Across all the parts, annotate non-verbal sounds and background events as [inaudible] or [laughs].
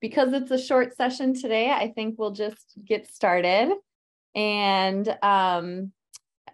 because it's a short session today, I think we'll just get started. And um,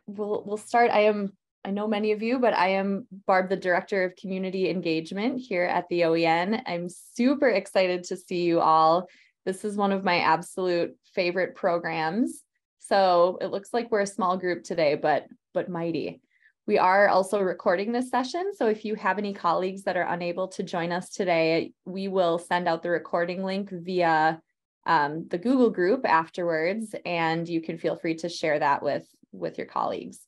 we'll we'll start. I am I know many of you, but I am Barb, the Director of Community Engagement here at the OEN. I'm super excited to see you all. This is one of my absolute favorite programs. So it looks like we're a small group today, but but mighty. We are also recording this session. So if you have any colleagues that are unable to join us today, we will send out the recording link via um, the Google group afterwards, and you can feel free to share that with, with your colleagues.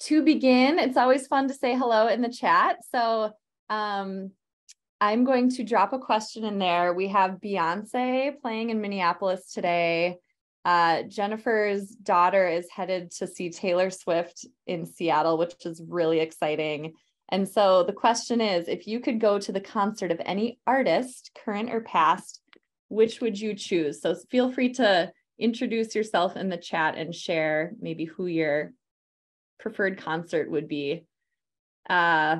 To begin, it's always fun to say hello in the chat. So um, I'm going to drop a question in there. We have Beyonce playing in Minneapolis today. Uh, Jennifer's daughter is headed to see Taylor Swift in Seattle, which is really exciting. And so the question is if you could go to the concert of any artist, current or past, which would you choose? So feel free to introduce yourself in the chat and share maybe who your preferred concert would be. Uh,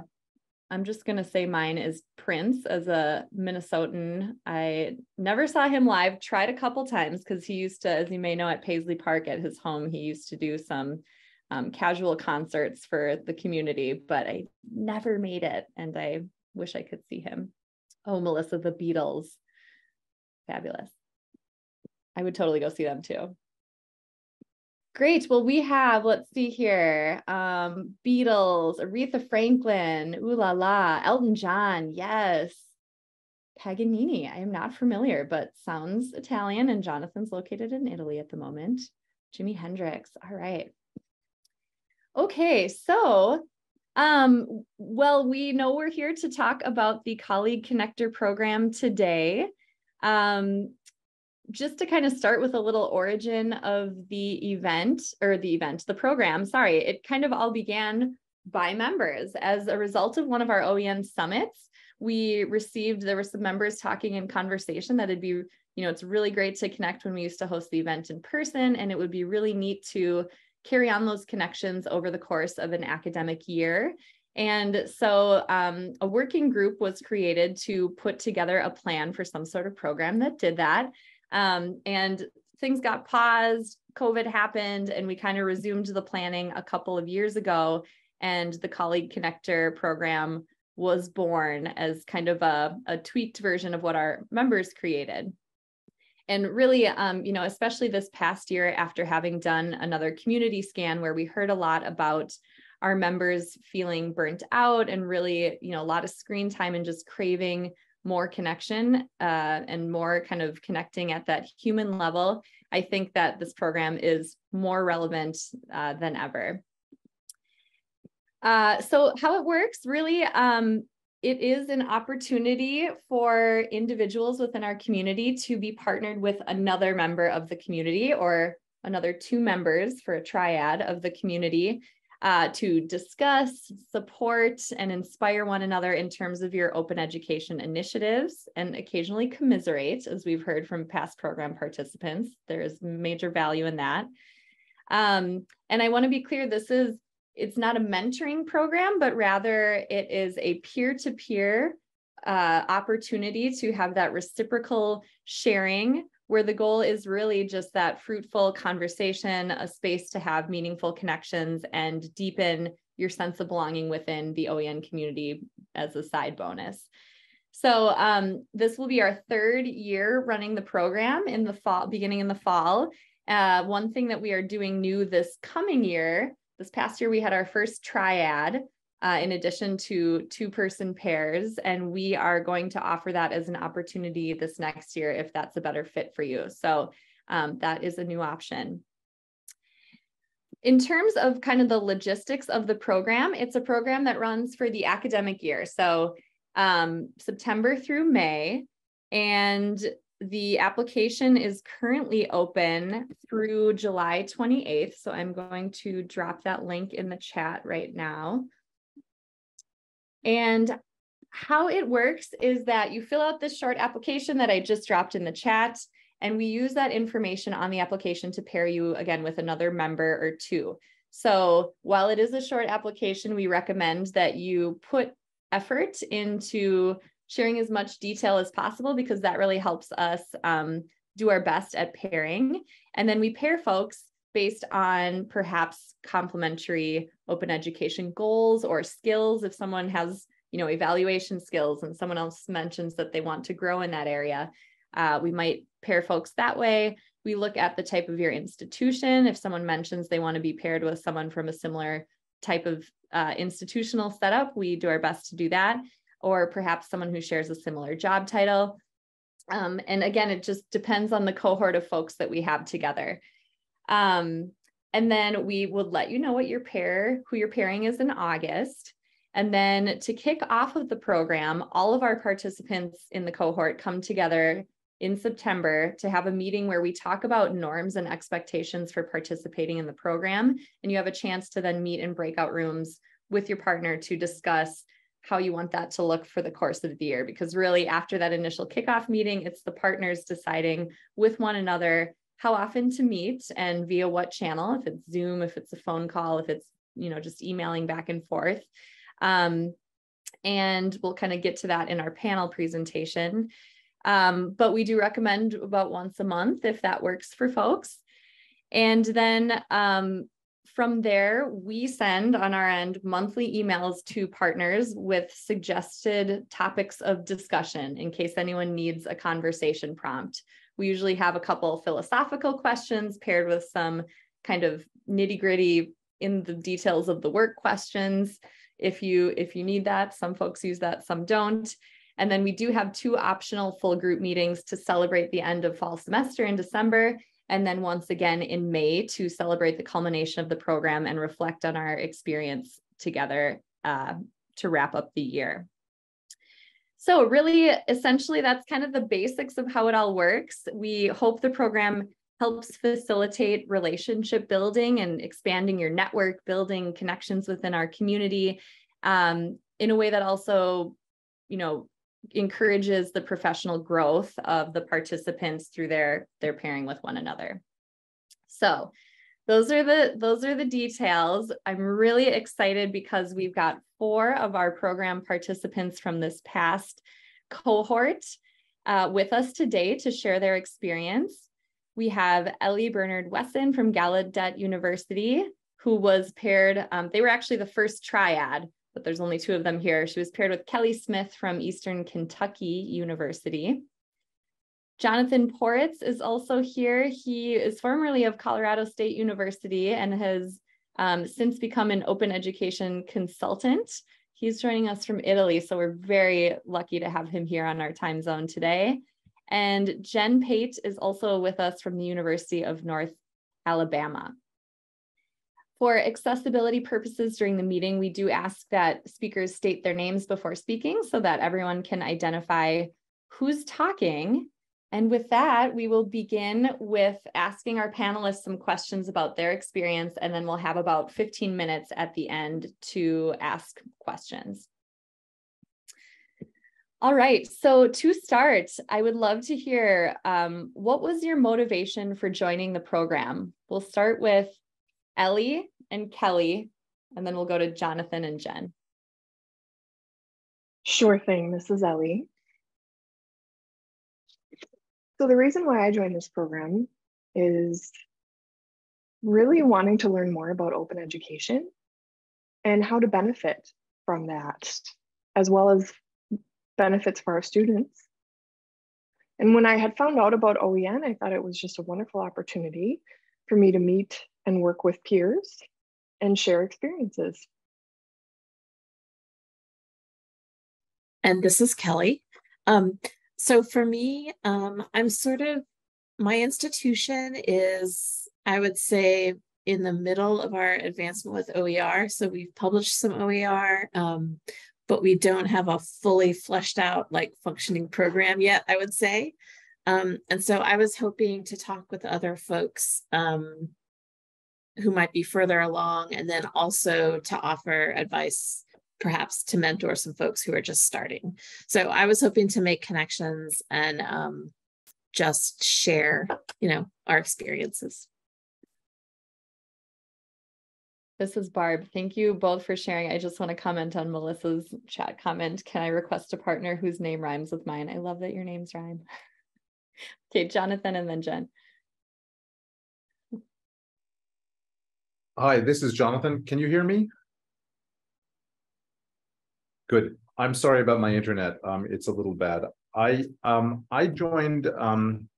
I'm just going to say mine is Prince as a Minnesotan. I never saw him live, tried a couple times because he used to, as you may know, at Paisley Park at his home, he used to do some um, casual concerts for the community, but I never made it. And I wish I could see him. Oh, Melissa, the Beatles. Fabulous. I would totally go see them too. Great. Well, we have, let's see here, um, Beatles, Aretha Franklin, ooh la la, Elton John, yes. Paganini, I am not familiar, but sounds Italian, and Jonathan's located in Italy at the moment. Jimi Hendrix, all right. Okay, so, um, well, we know we're here to talk about the Colleague Connector program today. Um, just to kind of start with a little origin of the event or the event, the program, sorry, it kind of all began by members. As a result of one of our OEN summits, we received, there were some members talking in conversation that it'd be, you know, it's really great to connect when we used to host the event in person, and it would be really neat to carry on those connections over the course of an academic year. And so um, a working group was created to put together a plan for some sort of program that did that. Um, and things got paused, COVID happened, and we kind of resumed the planning a couple of years ago. And the Colleague Connector program was born as kind of a, a tweaked version of what our members created. And really, um, you know, especially this past year after having done another community scan where we heard a lot about our members feeling burnt out and really, you know, a lot of screen time and just craving more connection uh, and more kind of connecting at that human level, I think that this program is more relevant uh, than ever. Uh, so how it works really, um, it is an opportunity for individuals within our community to be partnered with another member of the community or another two members for a triad of the community uh, to discuss, support, and inspire one another in terms of your open education initiatives and occasionally commiserate, as we've heard from past program participants. There is major value in that. Um, and I want to be clear this is, it's not a mentoring program, but rather it is a peer to peer opportunity to have that reciprocal sharing where the goal is really just that fruitful conversation, a space to have meaningful connections and deepen your sense of belonging within the OEN community as a side bonus. So um, this will be our third year running the program in the fall, beginning in the fall. Uh, one thing that we are doing new this coming year, this past year we had our first triad, uh, in addition to two person pairs. And we are going to offer that as an opportunity this next year if that's a better fit for you. So um, that is a new option. In terms of kind of the logistics of the program, it's a program that runs for the academic year. So um, September through May. And the application is currently open through July 28th. So I'm going to drop that link in the chat right now. And how it works is that you fill out this short application that I just dropped in the chat, and we use that information on the application to pair you again with another member or two. So while it is a short application, we recommend that you put effort into sharing as much detail as possible because that really helps us um, do our best at pairing. And then we pair folks based on perhaps complementary open education goals or skills. If someone has, you know, evaluation skills and someone else mentions that they want to grow in that area, uh, we might pair folks that way. We look at the type of your institution. If someone mentions they want to be paired with someone from a similar type of uh, institutional setup, we do our best to do that. Or perhaps someone who shares a similar job title. Um, and again, it just depends on the cohort of folks that we have together. Um, and then we would let you know what your pair, who your pairing is in August. And then to kick off of the program, all of our participants in the cohort come together in September to have a meeting where we talk about norms and expectations for participating in the program. And you have a chance to then meet in breakout rooms with your partner to discuss how you want that to look for the course of the year. Because really, after that initial kickoff meeting, it's the partners deciding with one another how often to meet and via what channel, if it's Zoom, if it's a phone call, if it's, you know, just emailing back and forth. Um, and we'll kind of get to that in our panel presentation. Um, but we do recommend about once a month if that works for folks. And then um, from there, we send on our end monthly emails to partners with suggested topics of discussion in case anyone needs a conversation prompt. We usually have a couple philosophical questions paired with some kind of nitty gritty in the details of the work questions. If you if you need that, some folks use that, some don't. And then we do have two optional full group meetings to celebrate the end of fall semester in December and then once again in May to celebrate the culmination of the program and reflect on our experience together uh, to wrap up the year. So really, essentially, that's kind of the basics of how it all works. We hope the program helps facilitate relationship building and expanding your network, building connections within our community um, in a way that also, you know, encourages the professional growth of the participants through their their pairing with one another. So those are the those are the details. I'm really excited because we've got four of our program participants from this past cohort uh, with us today to share their experience. We have Ellie Bernard Wesson from Gallaudet University, who was paired, um, they were actually the first triad but there's only two of them here. She was paired with Kelly Smith from Eastern Kentucky University. Jonathan Poritz is also here. He is formerly of Colorado State University and has um, since become an open education consultant. He's joining us from Italy, so we're very lucky to have him here on our time zone today. And Jen Pate is also with us from the University of North Alabama. For accessibility purposes during the meeting, we do ask that speakers state their names before speaking so that everyone can identify who's talking. And with that, we will begin with asking our panelists some questions about their experience, and then we'll have about 15 minutes at the end to ask questions. All right, so to start, I would love to hear um, what was your motivation for joining the program? We'll start with Ellie and Kelly, and then we'll go to Jonathan and Jen. Sure thing, this is Ellie. So the reason why I joined this program is really wanting to learn more about open education and how to benefit from that, as well as benefits for our students. And when I had found out about OEN, I thought it was just a wonderful opportunity for me to meet and work with peers and share experiences. And this is Kelly. Um, so for me, um, I'm sort of, my institution is, I would say, in the middle of our advancement with OER. So we've published some OER, um, but we don't have a fully fleshed out, like functioning program yet, I would say. Um, and so I was hoping to talk with other folks um, who might be further along, and then also to offer advice, perhaps to mentor some folks who are just starting. So I was hoping to make connections and um, just share, you know, our experiences. This is Barb. Thank you both for sharing. I just want to comment on Melissa's chat comment. Can I request a partner whose name rhymes with mine? I love that your names rhyme. [laughs] okay, Jonathan and then Jen. Hi, this is Jonathan. Can you hear me? Good. I'm sorry about my internet. Um, it's a little bad. I um, I joined um,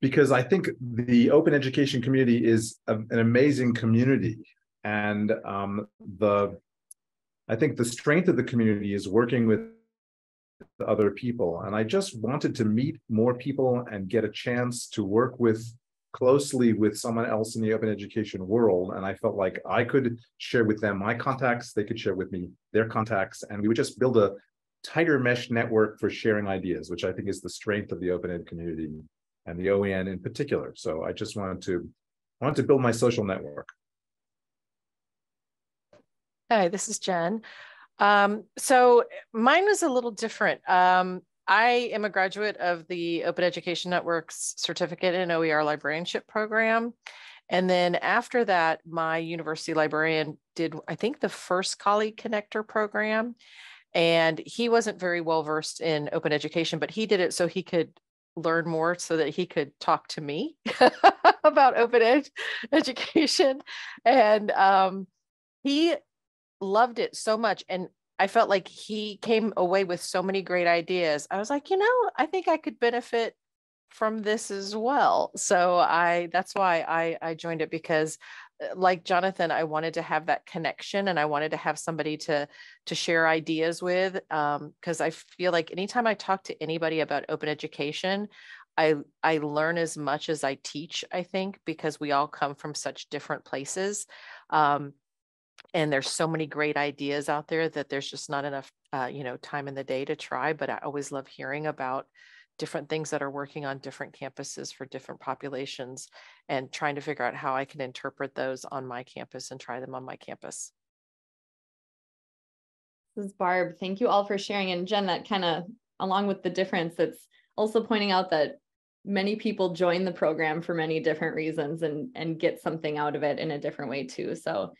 because I think the open education community is a, an amazing community, and um, the I think the strength of the community is working with other people, and I just wanted to meet more people and get a chance to work with closely with someone else in the open education world and i felt like i could share with them my contacts they could share with me their contacts and we would just build a tighter mesh network for sharing ideas which i think is the strength of the open ed community and the oen in particular. So i just wanted to wanted to build my social network. Hi this is jen. Um, so mine was a little different. Um, I am a graduate of the Open Education Network's certificate in OER librarianship program. And then after that, my university librarian did, I think, the first colleague connector program. And he wasn't very well versed in open education, but he did it so he could learn more so that he could talk to me [laughs] about open ed [laughs] education. And um, he loved it so much. And I felt like he came away with so many great ideas. I was like, you know, I think I could benefit from this as well. So I that's why I I joined it because uh, like Jonathan, I wanted to have that connection and I wanted to have somebody to to share ideas with because um, I feel like anytime I talk to anybody about open education, I I learn as much as I teach, I think, because we all come from such different places. Um, and there's so many great ideas out there that there's just not enough uh, you know time in the day to try but i always love hearing about different things that are working on different campuses for different populations and trying to figure out how i can interpret those on my campus and try them on my campus. This is barb. Thank you all for sharing. And jen that kind of along with the difference it's also pointing out that many people join the program for many different reasons and and get something out of it in a different way too. So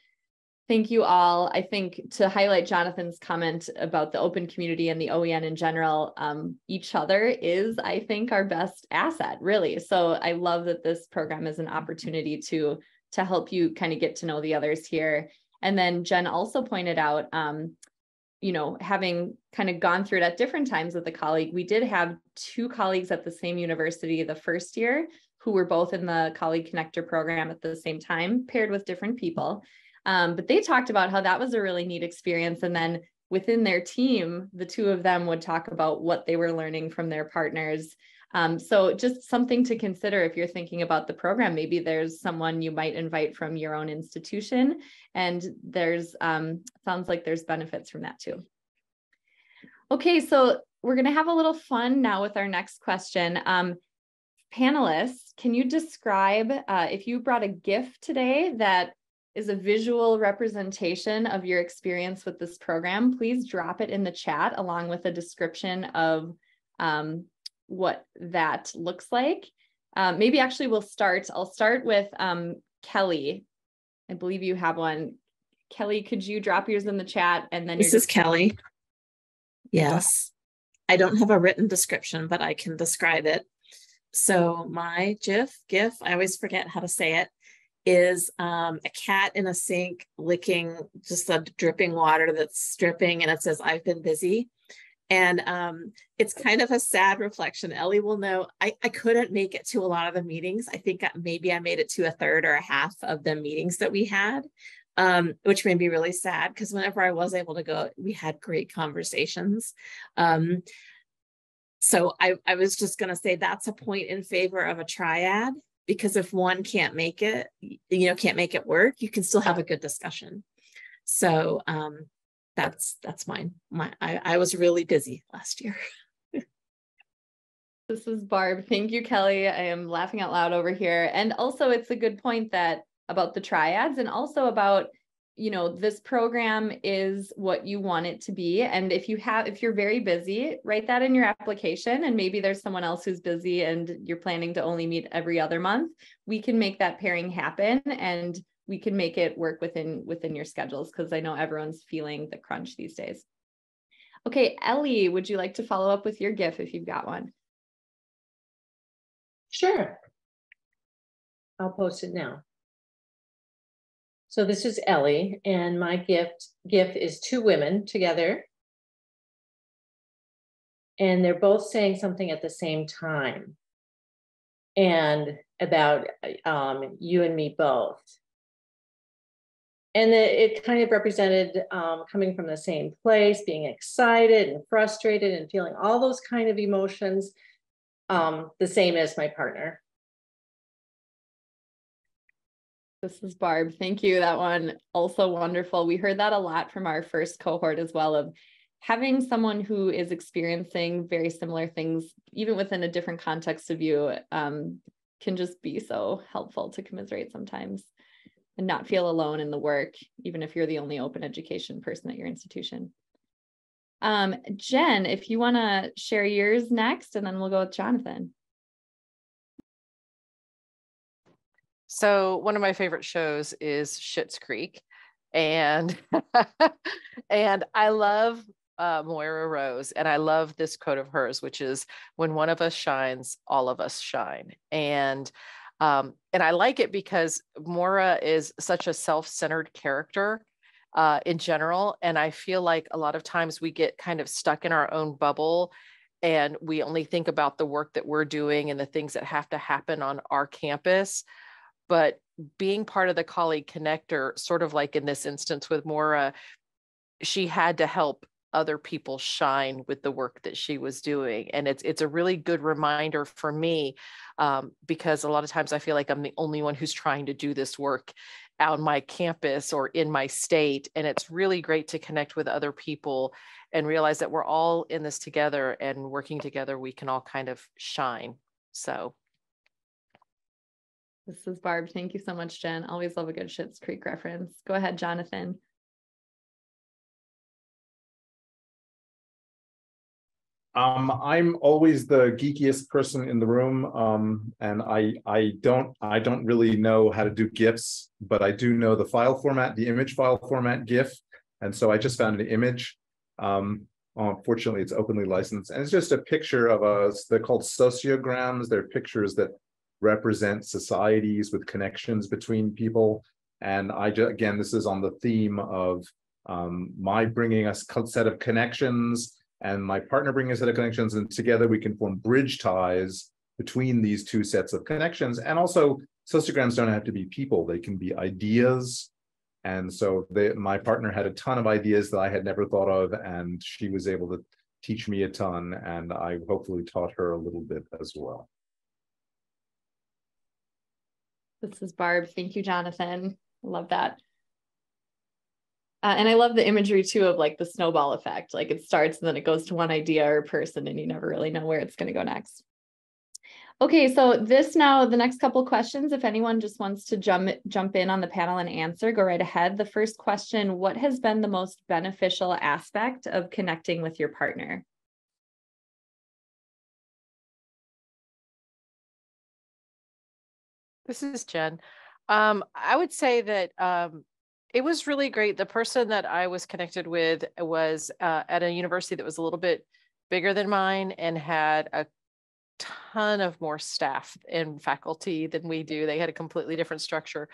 Thank you all. I think to highlight Jonathan's comment about the open community and the OEN in general, um, each other is, I think, our best asset, really. So I love that this program is an opportunity to, to help you kind of get to know the others here. And then Jen also pointed out, um, you know, having kind of gone through it at different times with a colleague, we did have two colleagues at the same university the first year who were both in the colleague connector program at the same time, paired with different people. Um, but they talked about how that was a really neat experience. And then within their team, the two of them would talk about what they were learning from their partners. Um, so just something to consider if you're thinking about the program. Maybe there's someone you might invite from your own institution, and there's um, sounds like there's benefits from that too. Okay, so we're going to have a little fun now with our next question. Um, panelists, can you describe uh, if you brought a gift today that is a visual representation of your experience with this program, please drop it in the chat along with a description of um, what that looks like. Um, maybe actually we'll start, I'll start with um, Kelly. I believe you have one. Kelly, could you drop yours in the chat and then this is Kelly. Yes. I don't have a written description, but I can describe it. So my GIF, GIF, I always forget how to say it, is um, a cat in a sink licking just the dripping water that's dripping and it says i've been busy. And um, it's kind of a sad reflection. Ellie will know I, I couldn't make it to a lot of the meetings. I think maybe i made it to a third or a half of the meetings that we had um, which made me really sad because whenever i was able to go we had great conversations. Um, so I, I was just going to say that's a point in favor of a triad because if one can't make it, you know, can't make it work, you can still have a good discussion. So um, that's that's mine. My I, I was really busy last year. [laughs] this is Barb. Thank you, Kelly. I am laughing out loud over here. And also it's a good point that about the triads and also about you know this program is what you want it to be and if you have if you're very busy write that in your application and maybe there's someone else who's busy and you're planning to only meet every other month we can make that pairing happen and we can make it work within within your schedules because I know everyone's feeling the crunch these days. Okay, Ellie, would you like to follow up with your GIF if you've got one? Sure. I'll post it now. So this is Ellie, and my gift gift is two women together. And they're both saying something at the same time. And about um, you and me both. And it, it kind of represented um, coming from the same place, being excited and frustrated and feeling all those kind of emotions, um, the same as my partner. This is Barb. Thank you. That one also wonderful. We heard that a lot from our first cohort as well of having someone who is experiencing very similar things, even within a different context of you, um, can just be so helpful to commiserate sometimes and not feel alone in the work, even if you're the only open education person at your institution. Um, Jen, if you want to share yours next, and then we'll go with Jonathan. So one of my favorite shows is Schitt's Creek, and [laughs] and I love uh, Moira Rose, and I love this quote of hers, which is "When one of us shines, all of us shine." And um, and I like it because Moira is such a self-centered character uh, in general, and I feel like a lot of times we get kind of stuck in our own bubble and we only think about the work that we're doing and the things that have to happen on our campus but being part of the colleague connector, sort of like in this instance with Mora, she had to help other people shine with the work that she was doing. And it's it's a really good reminder for me um, because a lot of times i feel like i'm the only one who's trying to do this work on my campus or in my state. And it's really great to connect with other people and realize that we're all in this together and working together we can all kind of shine. So this is Barb. Thank you so much, Jen. Always love a good Schitt's Creek reference. Go ahead, Jonathan. Um, I'm always the geekiest person in the room, um, and I I don't I don't really know how to do GIFs, but I do know the file format, the image file format GIF, and so I just found an image. Um, unfortunately, it's openly licensed, and it's just a picture of us. They're called sociograms. They're pictures that represent societies with connections between people. And I just, again, this is on the theme of um, my bringing a set of connections and my partner bringing a set of connections, and together we can form bridge ties between these two sets of connections. And also, sociograms don't have to be people; they can be ideas. And so, they, my partner had a ton of ideas that I had never thought of, and she was able to teach me a ton, and I hopefully taught her a little bit as well. This is Barb. Thank you, Jonathan. Love that. Uh, and I love the imagery too of like the snowball effect. Like it starts and then it goes to one idea or person, and you never really know where it's going to go next. Okay, so this now, the next couple questions, if anyone just wants to jump jump in on the panel and answer, go right ahead. The first question, what has been the most beneficial aspect of connecting with your partner? This is Jen. Um, I would say that um, it was really great. The person that I was connected with was uh, at a university that was a little bit bigger than mine and had a ton of more staff and faculty than we do. They had a completely different structure,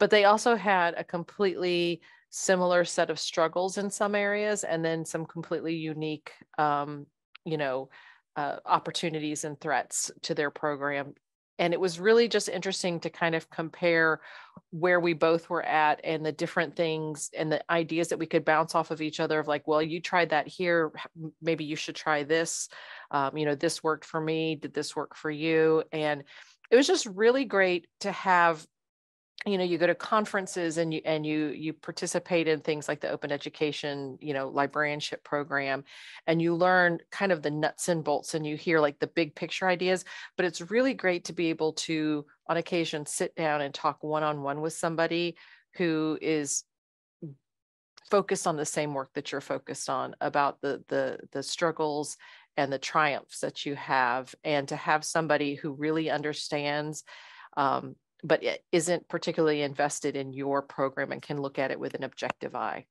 but they also had a completely similar set of struggles in some areas and then some completely unique, um, you know, uh, opportunities and threats to their program and it was really just interesting to kind of compare where we both were at and the different things and the ideas that we could bounce off of each other of like well you tried that here maybe you should try this. Um, you know this worked for me did this work for you? And it was just really great to have you know you go to conferences and you and you you participate in things like the open education you know librarianship program and you learn kind of the nuts and bolts and you hear like the big picture ideas but it's really great to be able to on occasion sit down and talk one on one with somebody who is focused on the same work that you're focused on about the the the struggles and the triumphs that you have and to have somebody who really understands um, but it isn't particularly invested in your program and can look at it with an objective eye.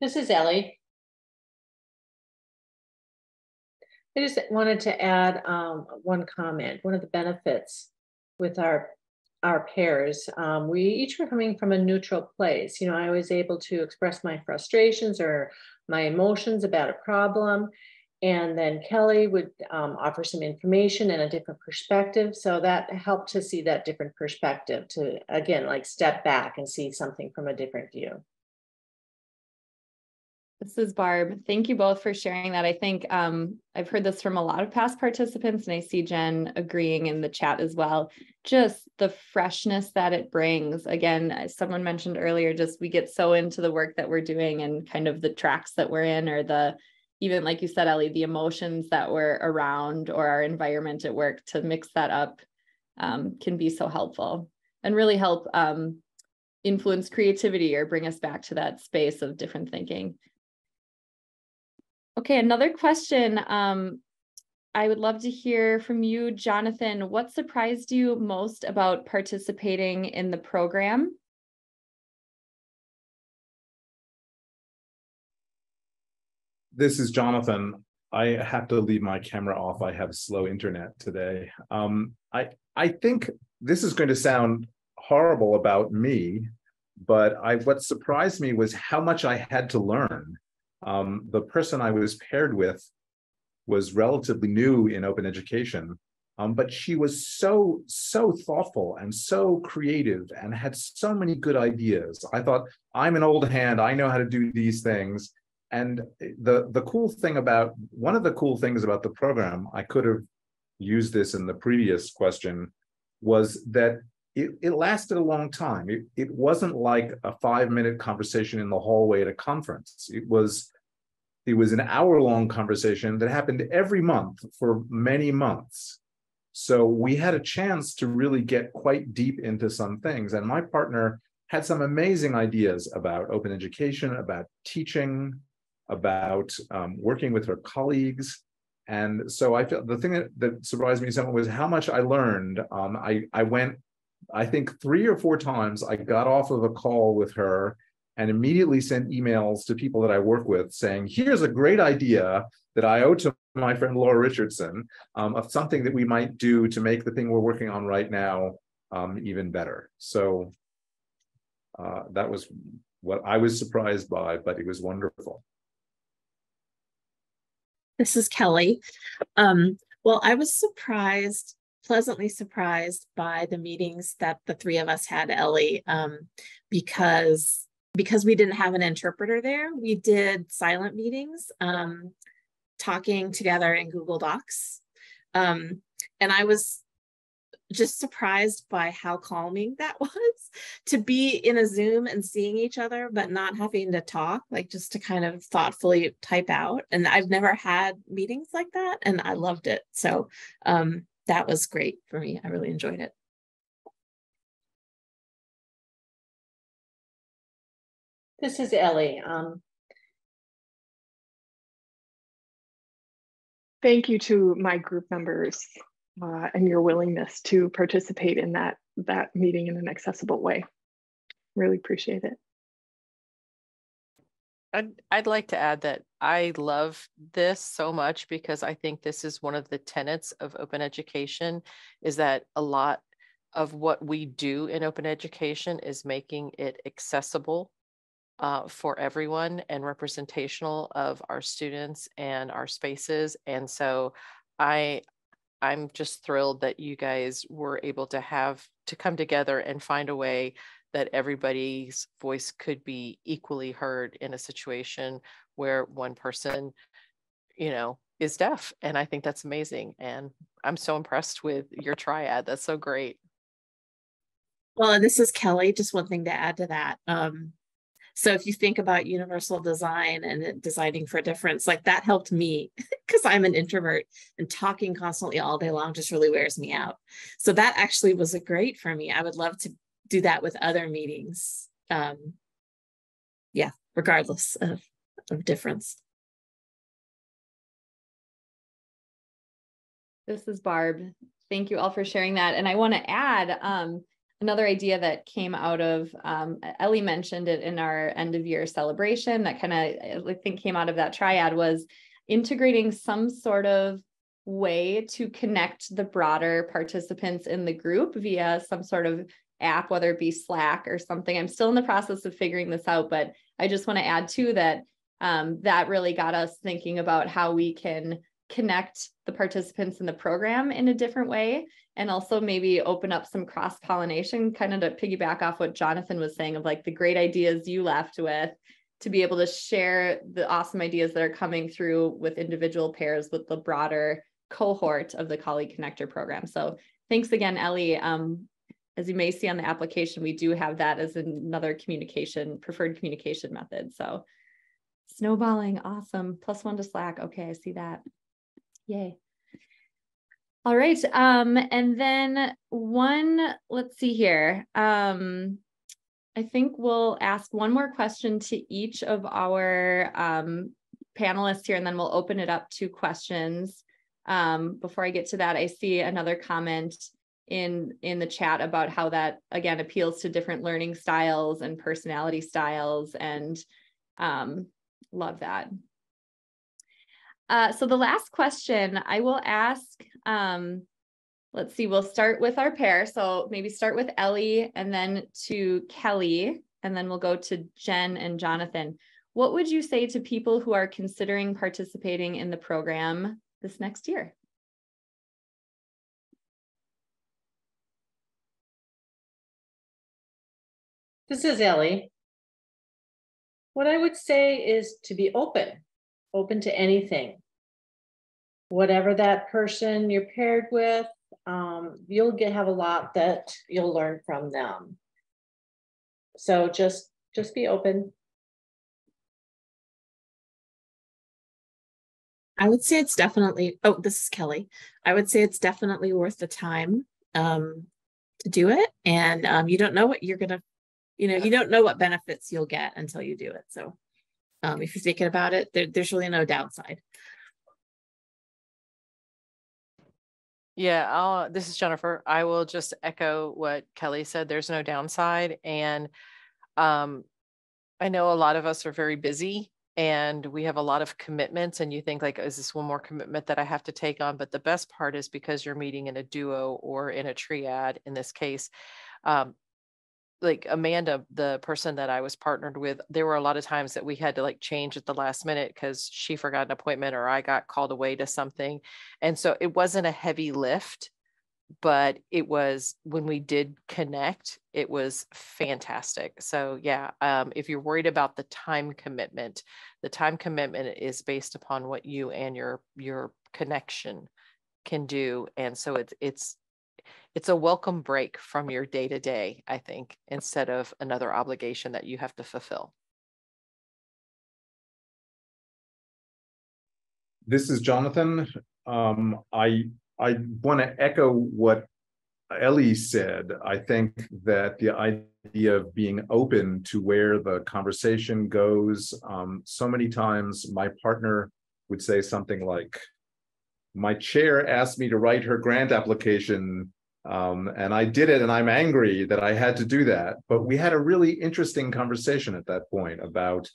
This is Ellie. I just wanted to add um, one comment. One of the benefits with our our pairs, um, we each were coming from a neutral place. You know, I was able to express my frustrations or my emotions about a problem. And then Kelly would um, offer some information and a different perspective. So that helped to see that different perspective to, again, like step back and see something from a different view. This is Barb. Thank you both for sharing that. I think um, I've heard this from a lot of past participants, and I see Jen agreeing in the chat as well. Just the freshness that it brings. Again, as someone mentioned earlier, just we get so into the work that we're doing and kind of the tracks that we're in, or the even like you said, Ellie, the emotions that were around or our environment at work to mix that up um, can be so helpful and really help um, influence creativity or bring us back to that space of different thinking. Okay, another question. Um, I would love to hear from you, Jonathan. What surprised you most about participating in the program? This is Jonathan. I have to leave my camera off. I have slow internet today. Um, I I think this is going to sound horrible about me, but I what surprised me was how much I had to learn um, the person I was paired with was relatively new in open education, um, but she was so, so thoughtful and so creative and had so many good ideas. I thought, I'm an old hand, I know how to do these things. And the, the cool thing about, one of the cool things about the program, I could have used this in the previous question, was that it, it lasted a long time. It, it wasn't like a five minute conversation in the hallway at a conference. It was it was an hour long conversation that happened every month for many months. So we had a chance to really get quite deep into some things. And my partner had some amazing ideas about open education, about teaching, about um, working with her colleagues. And so I felt the thing that, that surprised me somewhat was how much I learned. Um, I, I went, I think three or four times I got off of a call with her and immediately sent emails to people that I work with saying, here's a great idea that I owe to my friend Laura Richardson um, of something that we might do to make the thing we're working on right now um, even better. So uh, that was what I was surprised by, but it was wonderful. This is Kelly. Um, well, I was surprised, pleasantly surprised by the meetings that the three of us had, Ellie, um, because because we didn't have an interpreter there, we did silent meetings, um, talking together in Google Docs. Um, and I was just surprised by how calming that [laughs] was to be in a Zoom and seeing each other, but not having to talk, like just to kind of thoughtfully type out. And I've never had meetings like that, and I loved it. So um, that was great for me. I really enjoyed it. This is Ellie. Um, Thank you to my group members uh, and your willingness to participate in that, that meeting in an accessible way. Really appreciate it. I'd, I'd like to add that I love this so much because I think this is one of the tenets of open education is that a lot of what we do in open education is making it accessible uh, for everyone and representational of our students and our spaces. And so I I'm just thrilled that you guys were able to have to come together and find a way that everybody's voice could be equally heard in a situation where one person, you know, is deaf. And I think that's amazing. And I'm so impressed with your triad. That's so great. Well, this is Kelly. Just one thing to add to that. Um, so if you think about universal design and designing for a difference, like that helped me [laughs] because I'm an introvert and talking constantly all day long just really wears me out. So that actually was a great for me. I would love to do that with other meetings. Um, yeah, regardless of, of difference. This is Barb. Thank you all for sharing that. And I want to add um, another idea that came out of um, Ellie mentioned it in our end of year celebration that kind of I think came out of that triad was integrating some sort of way to connect the broader participants in the group via some sort of app, whether it be Slack or something. I'm still in the process of figuring this out, but I just want to add too that um, that really got us thinking about how we can connect the participants in the program in a different way and also maybe open up some cross pollination kind of to piggyback off what jonathan was saying of like the great ideas you left with to be able to share the awesome ideas that are coming through with individual pairs with the broader cohort of the colleague connector program so thanks again ellie um, as you may see on the application we do have that as another communication preferred communication method so snowballing awesome plus one to slack okay i see that Yay. All right. Um, and then one, let's see here. Um, I think we'll ask one more question to each of our um, panelists here, and then we'll open it up to questions. Um, before I get to that, I see another comment in in the chat about how that again appeals to different learning styles and personality styles, and um, love that. Uh, so the last question I will ask, um, let's see, we'll start with our pair. So maybe start with Ellie and then to Kelly, and then we'll go to Jen and Jonathan. What would you say to people who are considering participating in the program this next year? This is Ellie. What I would say is to be open open to anything. Whatever that person you're paired with, um, you'll get have a lot that you'll learn from them. So just just be open. I would say it's definitely, oh, this is Kelly. I would say it's definitely worth the time um, to do it. And um, you don't know what you're going to, you know, you don't know what benefits you'll get until you do it. So um, if you're thinking about it, there, there's really no downside. Yeah, I'll, this is Jennifer. I will just echo what Kelly said. There's no downside. And um, I know a lot of us are very busy and we have a lot of commitments and you think like is this one more commitment that i have to take on but the best part is because you're meeting in a duo or in a triad in this case um, like Amanda, the person that I was partnered with, there were a lot of times that we had to like change at the last minute because she forgot an appointment or I got called away to something. And so it wasn't a heavy lift, but it was when we did connect, it was fantastic. So yeah, um, if you're worried about the time commitment, the time commitment is based upon what you and your your connection can do. And so it's it's it's a welcome break from your day to day, I think, instead of another obligation that you have to fulfill. This is Jonathan. Um, I I want to echo what Ellie said. I think that the idea of being open to where the conversation goes. Um, so many times, my partner would say something like, "My chair asked me to write her grant application um, and I did it, and I'm angry that I had to do that. But we had a really interesting conversation at that point about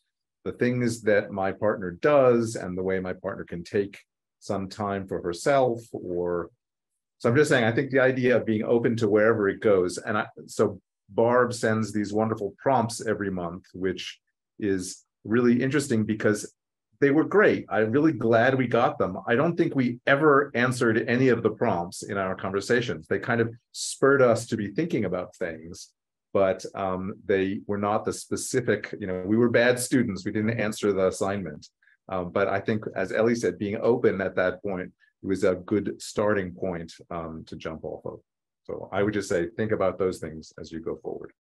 the things that my partner does and the way my partner can take some time for herself or so i'm just saying i think the idea of being open to wherever it goes and I, so barb sends these wonderful prompts every month which is really interesting because they were great. I'm really glad we got them. I don't think we ever answered any of the prompts in our conversations. They kind of spurred us to be thinking about things, but um, they were not the specific, you know, we were bad students. We didn't answer the assignment. Um, but I think, as Ellie said, being open at that point was a good starting point um, to jump off of. So I would just say, think about those things as you go forward.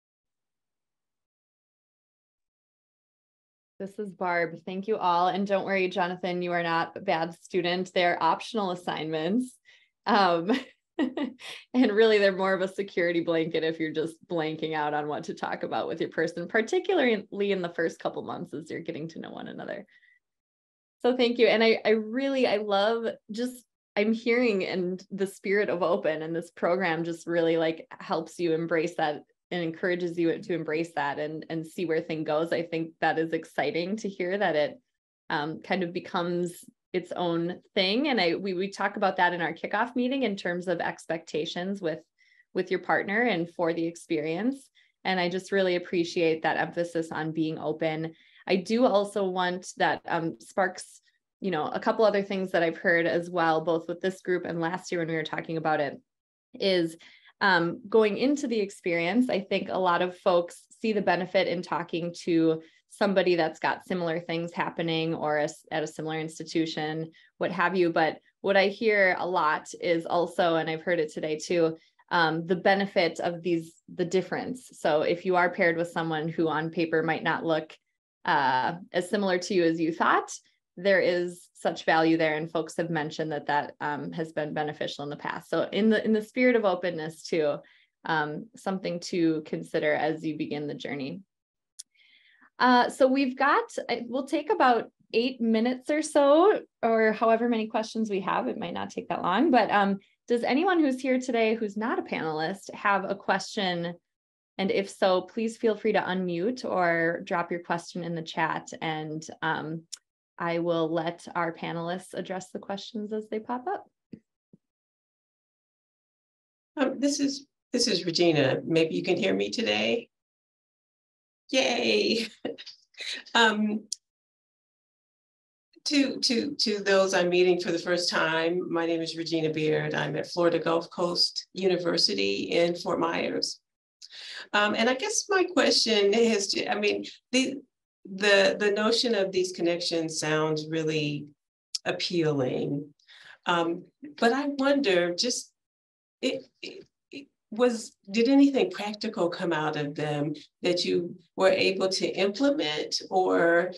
This is Barb. Thank you all. And don't worry, Jonathan, you are not a bad student. They're optional assignments. Um, [laughs] and really they're more of a security blanket if you're just blanking out on what to talk about with your person, particularly in the first couple months as you're getting to know one another. So thank you. And I, I really, I love just, I'm hearing and the spirit of open and this program just really like helps you embrace that and encourages you to embrace that and, and see where thing goes. I think that is exciting to hear that it um, kind of becomes its own thing. And I we we talk about that in our kickoff meeting in terms of expectations with with your partner and for the experience. And I just really appreciate that emphasis on being open. I do also want that um, sparks, you know, a couple other things that I've heard as well, both with this group and last year when we were talking about it, is um, going into the experience. I think a lot of folks see the benefit in talking to somebody that's got similar things happening or a, at a similar institution, what have you. But what I hear a lot is also, and I've heard it today too, um, the benefit of these, the difference. So if you are paired with someone who on paper might not look uh, as similar to you as you thought, there is such value there and folks have mentioned that that um, has been beneficial in the past so in the in the spirit of openness too um, something to consider as you begin the journey uh, so we've got, we'll take about eight minutes or so, or however many questions we have. It might not take that long, but um, does anyone who's here today who's not a panelist have a question? And if so, please feel free to unmute or drop your question in the chat and um, I will let our panelists address the questions as they pop up. Um, this is this is Regina. Maybe you can hear me today. Yay. [laughs] um, to, to, to those I'm meeting for the first time, my name is Regina Beard. I'm at Florida Gulf Coast University in Fort Myers. Um, and I guess my question is, I mean, the, the, the notion of these connections sounds really appealing. Um, but I wonder just, it, it, was did anything practical come out of them that you were able to implement or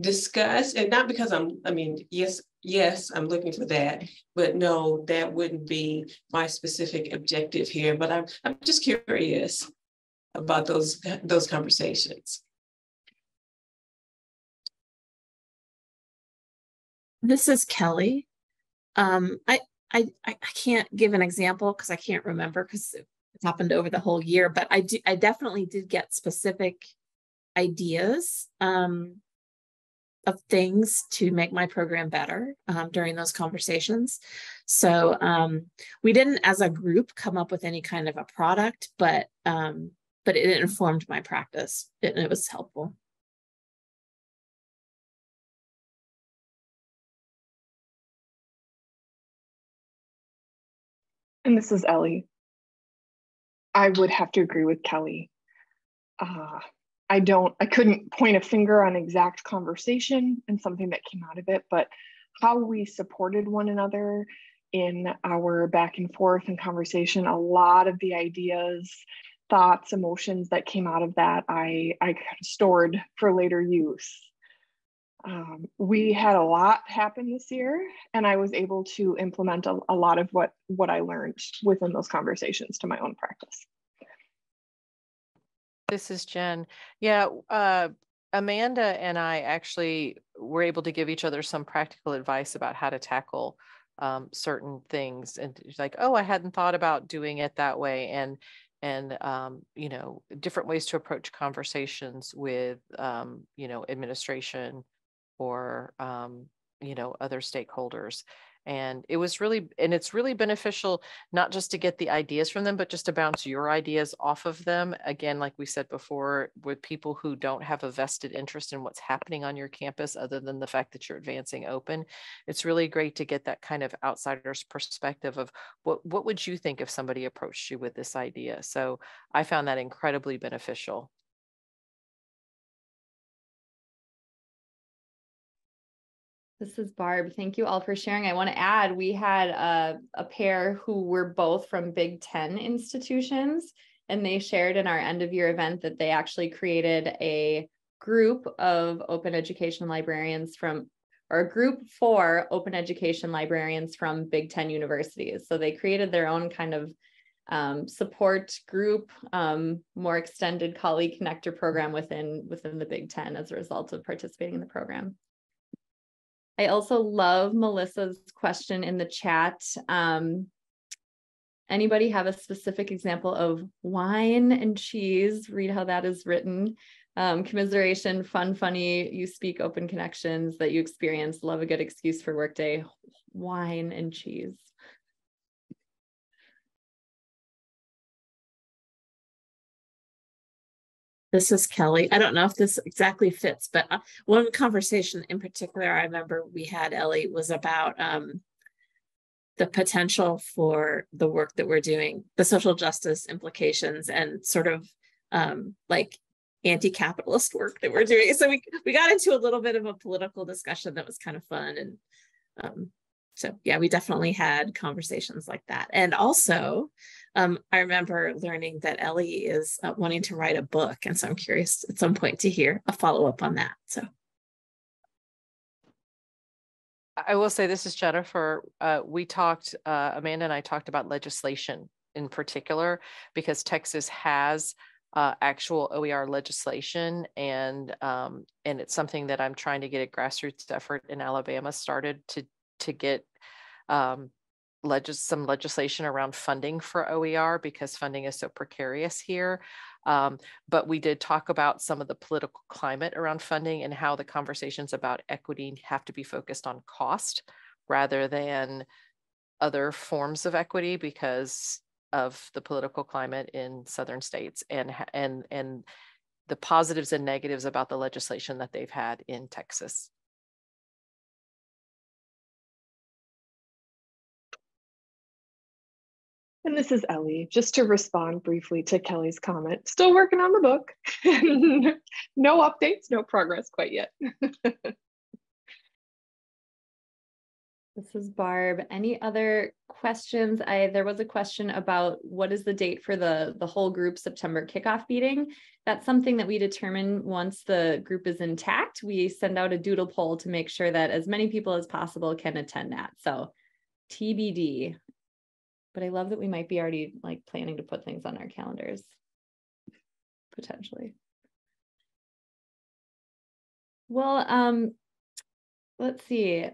discuss and not because i'm i mean yes yes i'm looking for that but no that wouldn't be my specific objective here but i'm, I'm just curious about those those conversations this is kelly um, I, I, I can't give an example because I can't remember because it happened over the whole year, but I do I definitely did get specific ideas um, of things to make my program better um, during those conversations. So um, we didn't, as a group, come up with any kind of a product, but um, but it informed my practice and it was helpful. And this is Ellie. I would have to agree with Kelly. Uh, I don't, I couldn't point a finger on exact conversation and something that came out of it, but how we supported one another in our back and forth and conversation, a lot of the ideas, thoughts, emotions that came out of that, I, I stored for later use um, we had a lot happen this year and i was able to implement a, a, lot of what what i learned within those conversations to my own practice. This is jen. Yeah uh, amanda and i actually were able to give each other some practical advice about how to tackle um, certain things and like oh i hadn't thought about doing it that way and and um, you know different ways to approach conversations with um, you know administration or um, you know other stakeholders. And it was really and it's really beneficial not just to get the ideas from them but just to bounce your ideas off of them. Again like we said before with people who don't have a vested interest in what's happening on your campus other than the fact that you're advancing open it's really great to get that kind of outsider's perspective of what what would you think if somebody approached you with this idea? So i found that incredibly beneficial This is Barb. Thank you all for sharing. I want to add we had a, a pair who were both from Big Ten institutions, and they shared in our end of year event that they actually created a group of open education librarians from or a group for open education librarians from Big Ten universities. So they created their own kind of um, support group, um, more extended colleague connector program within, within the Big Ten as a result of participating in the program. I also love Melissa's question in the chat. Um, anybody have a specific example of wine and cheese? Read how that is written. Um, commiseration, fun, funny, you speak open connections that you experience, love a good excuse for workday, wine and cheese. This is Kelly. I don't know if this exactly fits, but uh, one conversation in particular I remember we had, Ellie, was about um, the potential for the work that we're doing, the social justice implications, and sort of um, like anti-capitalist work that we're doing. So we we got into a little bit of a political discussion that was kind of fun, and um, so yeah, we definitely had conversations like that. And also, um, I remember learning that Ellie is uh, wanting to write a book, and so I'm curious at some point to hear a follow up on that. So. I will say this is Jennifer. Uh, we talked, uh, Amanda and I talked about legislation in particular because Texas has uh, actual OER legislation, and um, and it's something that I'm trying to get a grassroots effort in Alabama started to to get um, legis- some legislation around funding for OER because funding is so precarious here. Um, but we did talk about some of the political climate around funding and how the conversations about equity have to be focused on cost rather than other forms of equity because of the political climate in southern states and and and the positives and negatives about the legislation that they've had in Texas. And this is Ellie, just to respond briefly to Kelly's comment. Still working on the book. [laughs] no updates, no progress quite yet. [laughs] This is Barb. Any other questions? I there was a question about what is the date for the the whole group September kickoff meeting. That's something that we determine once the group is intact. We send out a doodle poll to make sure that as many people as possible can attend that. So TBD but I love that we might be already like planning to put things on our calendars potentially. Well, um, let's see.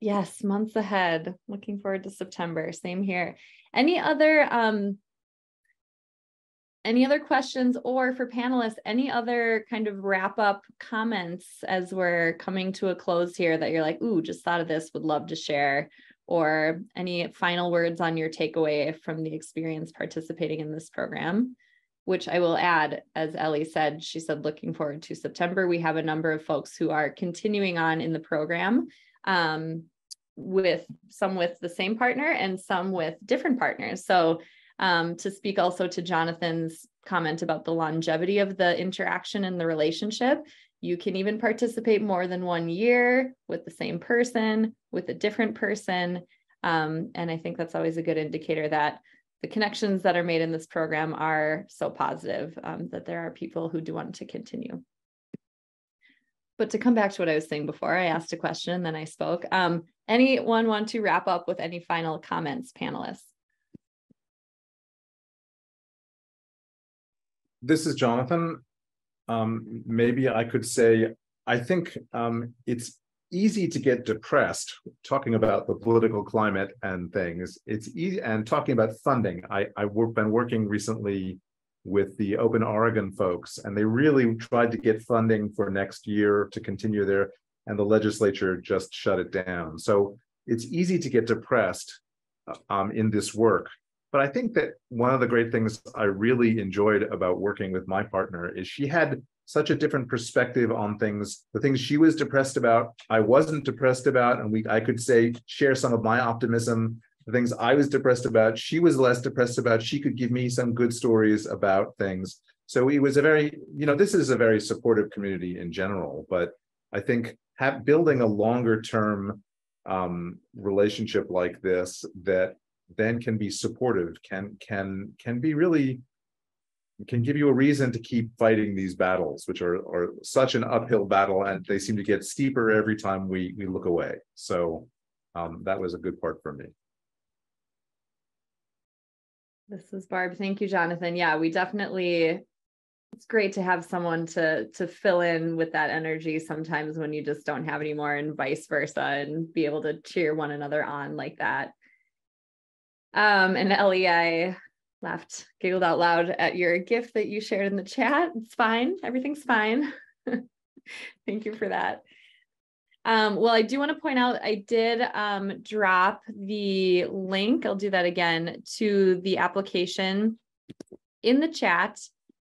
Yes, months ahead. Looking forward to September. Same here. Any other um any other questions or for panelists, any other kind of wrap up comments as we're coming to a close here that you're like, ooh, just thought of this, would love to share or any final words on your takeaway from the experience participating in this program, which I will add, as Ellie said, she said, looking forward to September. We have a number of folks who are continuing on in the program um, with some with the same partner and some with different partners. So um, to speak also to Jonathan's comment about the longevity of the interaction and the relationship, you can even participate more than one year with the same person, with a different person. Um, and I think that's always a good indicator that the connections that are made in this program are so positive um, that there are people who do want to continue. But to come back to what I was saying before, I asked a question and then I spoke. Um, anyone want to wrap up with any final comments, panelists? This is Jonathan um, maybe I could say, I think um, it's easy to get depressed talking about the political climate and things. It's easy and talking about funding. I, I've been working recently with the Open Oregon folks, and they really tried to get funding for next year to continue there, and the legislature just shut it down. So it's easy to get depressed uh, um, in this work. But I think that one of the great things I really enjoyed about working with my partner is she had such a different perspective on things. The things she was depressed about, I wasn't depressed about, and we I could say share some of my optimism. The things I was depressed about, she was less depressed about. She could give me some good stories about things. So it was a very, you know, this is a very supportive community in general. But I think have, building a longer term um, relationship like this that then can be supportive, can can can be really can give you a reason to keep fighting these battles, which are, are such an uphill battle and they seem to get steeper every time we, we look away. So um, that was a good part for me. This is Barb. Thank you, Jonathan. Yeah, we definitely it's great to have someone to to fill in with that energy sometimes when you just don't have anymore and vice versa and be able to cheer one another on like that. Um and Ellie, I laughed, giggled out loud at your gift that you shared in the chat. It's fine. Everything's fine. [laughs] Thank you for that. Um, well, I do want to point out I did um, drop the link. I'll do that again to the application in the chat.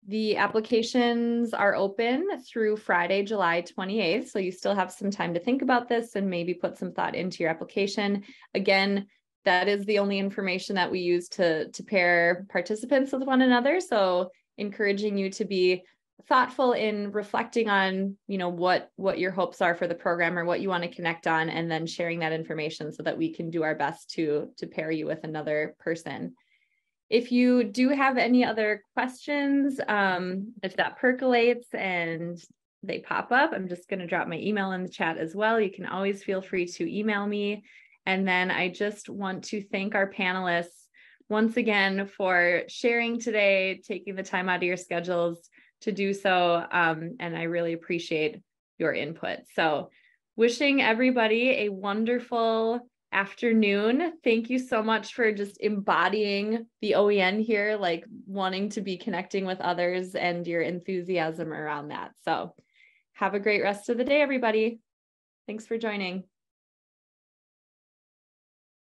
The applications are open through Friday, July 28th. So you still have some time to think about this and maybe put some thought into your application. Again, that is the only information that we use to, to pair participants with one another. So encouraging you to be thoughtful in reflecting on you know what what your hopes are for the program or what you want to connect on and then sharing that information so that we can do our best to to pair you with another person. If you do have any other questions um, if that percolates and they pop up i'm just going to drop my email in the chat as well. You can always feel free to email me and then i just want to thank our panelists once again for sharing today taking the time out of your schedules to do so. Um, and I really appreciate your input. So, wishing everybody a wonderful afternoon. Thank you so much for just embodying the OEN here, like wanting to be connecting with others and your enthusiasm around that. So, have a great rest of the day, everybody. Thanks for joining.